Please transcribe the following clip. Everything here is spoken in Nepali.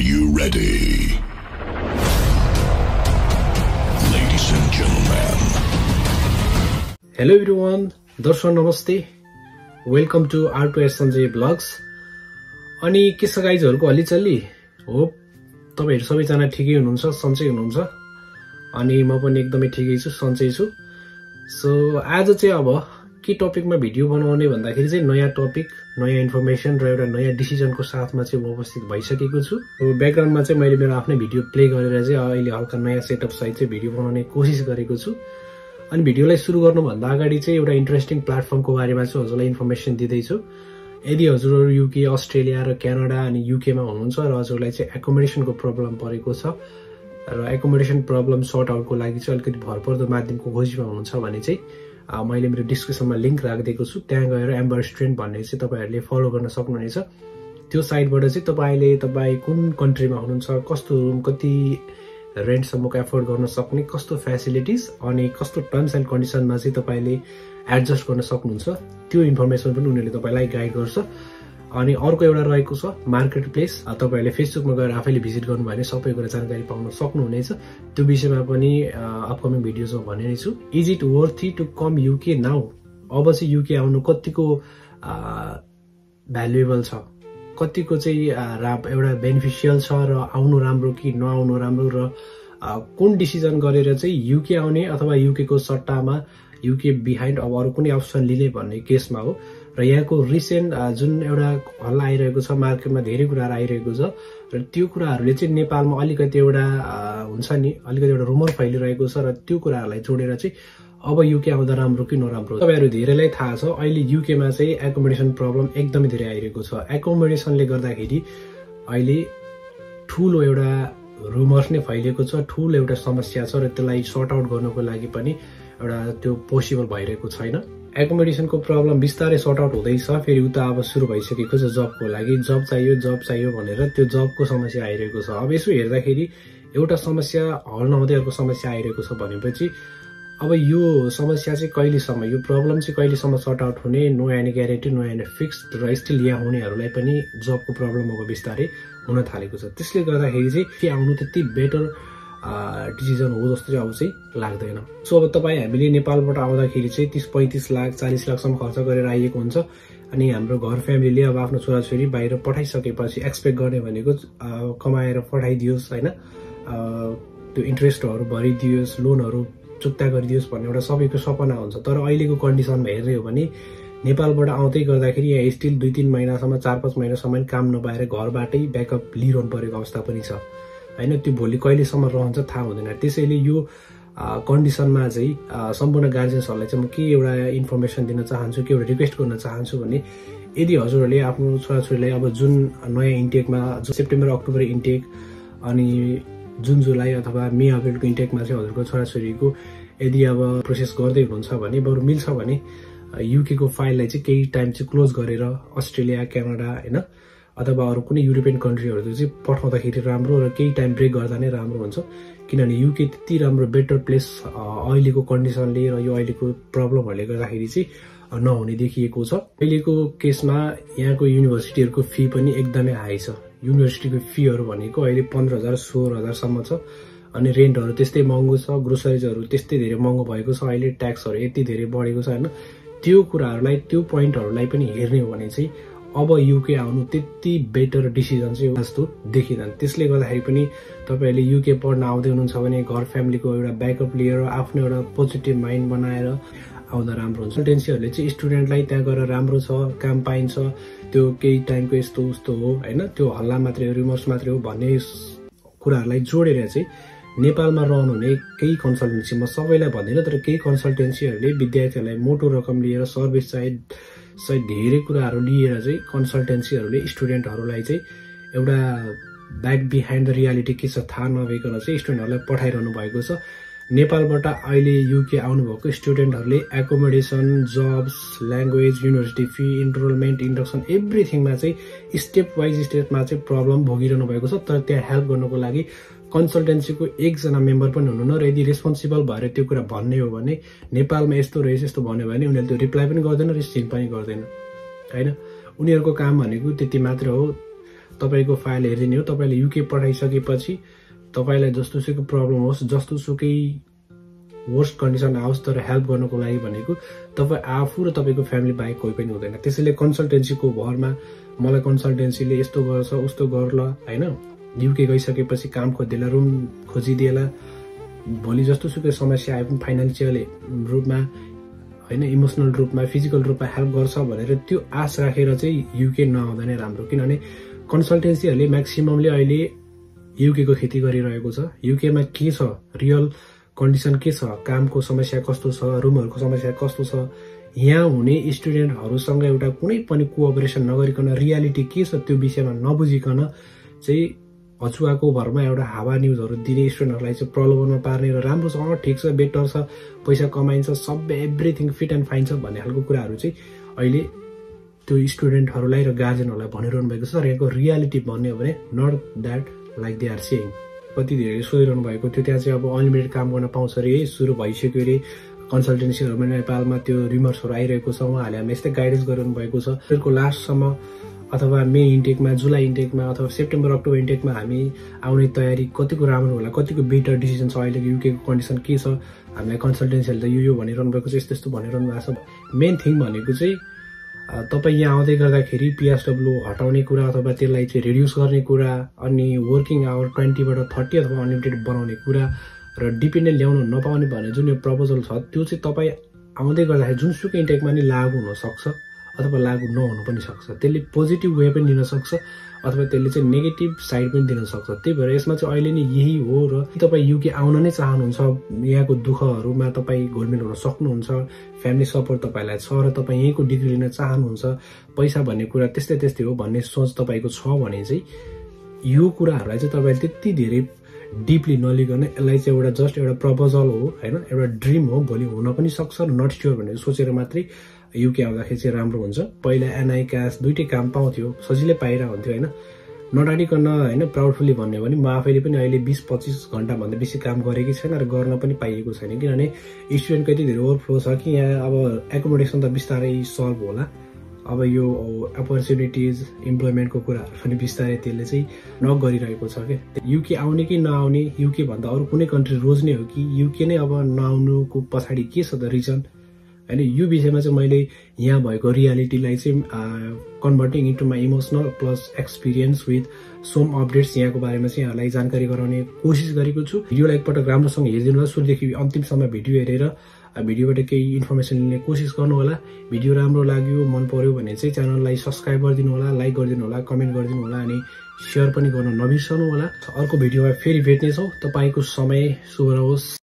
you ready? Ladies and gentlemen, hello everyone दर्शक नमस्ते welcome to our to Sanjay blogs अनि के छ गाइजहरूको हलिचल्ली हो तपाईँहरू सबैजना ठिकै हुनुहुन्छ सन्चै हुनुहुन्छ। अनि म पनि एकदमै ठिकै छु सन्चै छु। सो आज चाहिँ अब के टपिकमा भिडियो बनाउने भन्दाखेरि चाहिँ नयाँ टपिक नयाँ इन्फर्मेसन र एउटा नयाँ डिसिजनको साथमा चाहिँ म उपस्थित भइसकेको छु। ब्याकग्राउन्डमा चाहिँ मैले मेरो आफ्नै भिडियो प्ले गरेर चाहिँ अहिले हल्का नयाँ सेटअप सहित चाहिँ भिडियो बनाउने कोसिस गरेको छु। अनि भिडियोलाई सुरु गर्नुभन्दा अगाडि चाहिँ एउटा इन्ट्रेस्टिङ प्लेटफर्मको बारेमा चाहिँ हजुरलाई इन्फर्मेसन दिँदैछु। यदि हजुरहरू युके अस्ट्रेलिया र क्यानाडा अनि युकेमा हुनुहुन्छ र हजुरलाई चाहिँ एकोमोडेसनको प्रब्लम परेको छ र एकोमोडेसन प्रब्लम सर्ट आउटको लागि चाहिँ अलिकति भरपर्दो माध्यमको खोजीमा हुनुहुन्छ भने चाहिँ मैले मेरो डिस्क्रिप्सनमा लिङ्क राखिदिएको छु त्यहाँ गएर एम्बर स्ट्रेन्ट भन्ने चाहिँ तपाईँहरूले फलो गर्न सक्नुहुनेछ। त्यो साइटबाट चाहिँ तपाईँले तपाईँ कुन कन्ट्रीमा हुनुहुन्छ कस्तो रुम कति रेन्टसम्मको एफोर्ड गर्न सक्ने कस्तो फेसिलिटिज अनि कस्तो टर्म्स एन्ड कन्डिसनमा चाहिँ तपाईँले एडजस्ट गर्न सक्नुहुन्छ त्यो इन्फर्मेसन पनि उनीहरूले तपाईँलाई गाइड गर्छ। अनि अर्को एउटा रहेको छ मार्केट प्लेस तपाईँहरूले फेसबुकमा गएर आफैले भिजिट गर्नुभयो भने सबै कुरा जानकारी पाउन सक्नुहुनेछ। त्यो विषयमा पनि अपकमिङ भिडियोजमा भने नै छु। Is it worthy to come UK now अब चाहिँ युके आउनु कतिको भ्यालुएबल छ? कतिको चाहिँ रा एउटा बेनिफिसियल छ र आउनु राम्रो कि नआउनु राम्रो र कुन डिसिजन गरेर चाहिँ युके आउने अथवा युकेको सट्टामा युके बिहाइन्ड अब अरू कुनै अप्सन लिने भन्ने केसमा हो। र यहाँको रिसेन्ट जुन एउटा हल्ला आइरहेको छ मार्केटमा धेरै कुराहरू आइरहेको छ र त्यो कुराहरूले चाहिँ नेपालमा अलिकति एउटा हुन्छ नि अलिकति एउटा रुमर फैलिरहेको छ र त्यो कुराहरूलाई जोडेर चाहिँ अब युके आउँदा राम्रो कि नराम्रो? तपाईँहरू धेरैलाई थाहा छ अहिले युकेमा चाहिँ एकोमोडेसन प्रब्लम एकदमै धेरै आइरहेको छ। एकोमोडेसनले गर्दाखेरि अहिले ठुलो एउटा रुमर्स नै फैलिएको छ ठुलो एउटा समस्या छ र त्यसलाई सर्ट आउट गर्नको लागि पनि एउटा त्यो पोसिबल भइरहेको छैन। एकोमोडेसनको प्रब्लम बिस्तारै सर्ट आउट हुँदैछ फेरि उता अब सुरु भइसकेको छ जबको लागि। जब चाहियो जब चाहियो भनेर त्यो जबको समस्या आइरहेको छ। अब यसो हेर्दाखेरि एउटा समस्या हल नहुँदै अर्को समस्या आइरहेको छ भनेपछि अब यो समस्या चाहिँ कहिलेसम्म यो प्रब्लम चाहिँ कहिलेसम्म सर्ट आउट हुने? No any guarantee no any fixed र स्टिल यहाँ हुनेहरूलाई पनि जबको प्रब्लम अब बिस्तारै हुन थालेको छ। त्यसले गर्दाखेरि चाहिँ के आउनु त्यति बेटर डिसिजन हो जस्तो चाहिँ अब चाहिँ लाग्दैन। सो अब तपाईँ हामीले नेपालबाट आउँदाखेरि चाहिँ तिस पैँतिस लाख चालिस लाखसम्म खर्च गरेर आइएको हुन्छ अनि हाम्रो घर फ्यामिलीले अब आफ्नो छोराछोरी बाहिर पठाइसकेपछि एक्सपेक्ट गर्ने भनेको कमाएर पठाइदियोस् होइन? त्यो इन्ट्रेस्टहरू भरिदियोस् लोनहरू चुक्ता गरिदियोस् भन्ने एउटा सबैको सपना हुन्छ। तर अहिलेको कन्डिसनमा हेर्ने हो भने नेपालबाट आउँदै गर्दाखेरि यहाँ स्टिल दुई तिन महिनासम्म चार पाँच महिनासम्म काम नपाएर घरबाटै ब्याकअप लिइरहनु परेको अवस्था पनि छ। होइन त्यो भोलि कहिलेसम्म रहन्छ थाहा हुँदैन। त्यसैले यो कन्डिसनमा चाहिँ सम्पूर्ण गार्जेन्सहरूलाई चाहिँ म के एउटा इन्फर्मेसन दिन चाहन्छु के एउटा रिक्वेस्ट गर्न चाहन्छु भने यदि हजुरहरूले आफ्नो छोराछोरीलाई अब जुन नयाँ इन्टेकमा जुन सेप्टेम्बर अक्टोबर इन्टेक अनि जुन जुलाई अथवा मे अप्रिलको इन्टेकमा चाहिँ हजुरको छोराछोरीको यदि अब प्रोसेस गर्दै हुनुहुन्छ भने बरु मिल्छ भने युकेको फाइललाई चाहिँ केही टाइम चाहिँ क्लोज गरेर अस्ट्रेलिया क्यानाडा होइन अथवा अरू कुनै युरोपियन कन्ट्रीहरू चाहिँ पठाउँदाखेरि राम्रो र केही टाइम ब्रेक गर्दा नै राम्रो हुन्छ। किनभने युके त्यति राम्रो बेटर प्लेस अहिलेको कन्डिसनले र यो अहिलेको प्रब्लमहरूले गर्दाखेरि चाहिँ नहुने देखिएको छ। अहिलेको केसमा यहाँको युनिभर्सिटीहरूको फी पनि एकदमै हाई छ। युनिभर्सिटीको फीहरू भनेको अहिले पन्ध्र हजार सोह्र हजारसम्म छ। अनि रेन्टहरू त्यस्तै महँगो छ ग्रोसरिजहरू त्यस्तै धेरै महँगो भएको छ। अहिले ट्याक्सहरू यति धेरै बढेको छ होइन। त्यो कुराहरूलाई त्यो पोइन्टहरूलाई पनि हेर्ने हो भने चाहिँ अब युके आउनु त्यति बेटर डिसिजन चाहिँ जस्तो देखिँदैन। त्यसले गर्दाखेरि पनि तपाईँहरूले युके पढ्न आउँदै हुनुहुन्छ भने घर फ्यामिलीको एउटा ब्याकअप लिएर आफ्नो एउटा पोजिटिभ माइन्ड बनाएर आउँदा राम्रो हुन्छ। कन्सल्टेन्सीहरूले चाहिँ स्टुडेन्टलाई त्यहाँ गएर राम्रो छ काम पाइन्छ। त्यो केही टाइमको यस्तो उस्तो हो होइन? त्यो हल्ला मात्रै हो रिमर्स मात्रै हो भन्ने कुराहरूलाई जोडेर चाहिँ नेपालमा रहनुहुने केही कन्सल्टेन्सी म सबैलाई भन्दिनँ तर केही कन्सल्टेन्सीहरूले विद्यार्थीहरूलाई मोटो रकम लिएर सर्भिस सहित सहित धेरै कुराहरू लिएर चाहिँ कन्सल्टेन्सीहरूले स्टुडेन्टहरूलाई चाहिँ एउटा ब्याक बिहाइन्ड द रियालिटी के छ थाहा नभइकन चाहिँ स्टुडेन्टहरूलाई पठाइरहनु भएको छ। नेपालबाट अहिले युके आउनुभएको स्टुडेन्टहरूले accommodation jobs language university fee enrolment induction एभ्रिथिङमा चाहिँ स्टेप वाइज स्टेपमा चाहिँ प्रब्लम भोगिरहनु भएको छ। तर त्यहाँ हेल्प गर्नको लागि कन्सल्टेन्सीको एकजना मेम्बर पनि हुनुहुन्न र यदि रेस्पोन्सिबल भएर त्यो कुरा भन्ने हो भने नेपालमा यस्तो रहेछ यस्तो भन्यो भने उनीहरूले त्यो रिप्लाई पनि गर्दैन रिसिभ पनि गर्दैन। होइन? उनीहरूको काम भनेको त्यति मात्र हो। तपाईँको फाइल हेरिदिने हो। तपाईँले युके पठाइसकेपछि तपाईँलाई जस्तो सुकै प्रब्लम होस् जस्तो सुकै वर्स्ट कन्डिसन आओस् तर हेल्प गर्नको लागि भनेको तपाईँ आफू र तपाईँको फ्यामिली बाहेक कोही पनि हुँदैन। त्यसैले कन्सल्टेन्सीको भरमा मलाई कन्सल्टेन्सीले यस्तो गर्छ उस्तो गर्ला होइन? युके गइसकेपछि काम खोजिदिएला रुम खोजिदिएला भोलि जस्तो सुकै समस्या आए पनि फाइनेन्सियल रूपमा होइन इमोसनल रूपमा फिजिकल रूपमा हेल्प गर्छ भनेर त्यो आश राखेर चाहिँ युके नआउँदा नै राम्रो। किनभने कन्सल्टेन्सीहरूले म्याक्सिममले अहिले युकेको खेती गरिरहेको छ। युकेमा के छ? रियल कन्डिसन के छ? कामको समस्या कस्तो छ? रुमहरूको समस्या कस्तो छ? यहाँ हुने स्टुडेन्टहरूसँग एउटा कुनै पनि कोअपरेसन नगरिकन रियालिटी के छ त्यो विषयमा नबुझिकन चाहिँ अचुवाको भरमा एउटा हावा न्युजहरू दिने स्टुडेन्टहरूलाई चाहिँ प्रलोभनमा पार्ने र राम्रो छ। अँ ठिक छ बेटर छ पैसा कमाइन्छ सबै एभ्रिथिङ फिट एन्ड फाइन छ भन्ने खालको कुराहरू चाहिँ अहिले त्यो स्टुडेन्टहरूलाई र गार्जेनहरूलाई भनिरहनु भएको छ। तर यहाँको रियालिटी भन्ने भने not that like they are saying कति धेरै सोधिरहनु भएको थियो। त्यहाँ चाहिँ अब अनलिमिटेड काम गर्न पाउँछ अरे। है सुरु भइसक्यो अरे। कन्सल्टेन्सीहरूमा नेपालमा त्यो रिमर्सहरू आइरहेको छ। उहाँहरूले हामीलाई यस्तै गाइडेन्स गरिरहनु भएको छ। त्यसको लास्टसम्म अथवा मे इन्टेकमा जुलाई इन्टेकमा अथवा सेप्टेम्बर अक्टोबर इन्टेकमा हामी आउने तयारी कतिको राम्रो होला कतिको बेटर डिसिजन छ अहिलेको युकेको कन्डिसन के छ। हामीलाई कन्सल्टेन्सीहरूले त यो यो भनिरहनु भएको छ यस्तो यस्तो भनिरहनु भएको छ। मेन थिङ भनेको चाहिँ तपाईँ यहाँ आउँदै गर्दाखेरि पिएसडब्लु हटाउने कुरा अथवा त्यसलाई चाहिँ रिड्युस गर्ने कुरा अनि वर्किङ आवर ट्वेन्टीबाट थर्टी अथवा अनलिमिटेड बनाउने कुरा र डिपेन्डेन्ट ल्याउनु नपाउने भन्ने जुन यो प्रपोजल छ त्यो चाहिँ तपाईँ आउँदै गर्दाखेरि जुनसुकै इन्टेकमा नि लागु हुनसक्छ। अथवा लागु नहुनु पनि सक्छ। त्यसले पोजिटिभ वे पनि दिन सक्छ अथवा त्यसले चाहिँ नेगेटिभ साइड पनि दिन सक्छ। त्यही भएर यसमा चाहिँ अहिले नै यही हो र तपाईँ युके आउन नै चाहनुहुन्छ यहाँको दुःखहरूमा तपाईँ घुलमिल हुन सक्नुहुन्छ फ्यामिली सपोर्ट तपाईँलाई छ र तपाईँ यहीँको डिग्री लिन चाहनुहुन्छ पैसा भन्ने कुरा त्यस्तै त्यस्तै हो भन्ने सोच तपाईँको छ भने चाहिँ यो कुराहरूलाई चाहिँ तपाईँले त्यति धेरै डिपली नलिकन यसलाई चाहिँ एउटा जस्ट एउटा प्रपोजल हो होइन? एउटा ड्रिम हो भोलि हुन पनि सक्छ नट स्योर भनेर सोचेर मात्रै युके आउँदाखेरि चाहिँ राम्रो हुन्छ। पहिला एनआई क्यास दुइटै काम पाउँथ्यो सजिलै पाइरहेको हुन्थ्यो होइन। नडाडिकन होइन प्राउडफुल्ली भन्यो भने म आफैले पनि अहिले बिस पच्चिस घन्टाभन्दा बेसी काम गरेकै छैन र गर्न पनि पाइएको छैन। किनभने स्टुडेन्टको यति धेरै ओभरफ्लो छ कि यहाँ अब एकोमोडेसन त बिस्तारै सल्भ होला। अब यो अपर्च्युनिटिज इम्प्लोइमेन्टको कुराहरू पनि बिस्तारै त्यसले चाहिँ नक गरिरहेको छ क्या युके आउने कि नआउने युके भन्दा अरू कुनै कन्ट्री रोज्ने हो कि युके नै अब नआउनुको पछाडि के छ त रिजन होइन यो विषयमा चाहिँ मैले यहाँ भएको रियालिटीलाई चाहिँ converting into my emotional plus experience with some updates यहाँको बारेमा चाहिँ यहाँलाई जानकारी गराउने कोसिस गरेको छु। भिडियोलाई एकपल्ट राम्रोसँग हेरिदिनु होला सुरुदेखि अन्तिमसम्म भिडियो हेरेर भिडियोबाट केही इन्फर्मेसन लिने कोसिस गर्नु होला भिडियो राम्रो लाग्यो मन पर्यो भने चाहिँ च्यानललाई सब्सक्राइब गरिदिनु होला लाइक गरिदिनु होला कमेन्ट गरिदिनु होला अनि सेयर पनि गर्न नबिर्सनु होला अर्को भिडियोमा फेरि भेट्नेछौँ। तपाईँको समय शुभ रहोस्।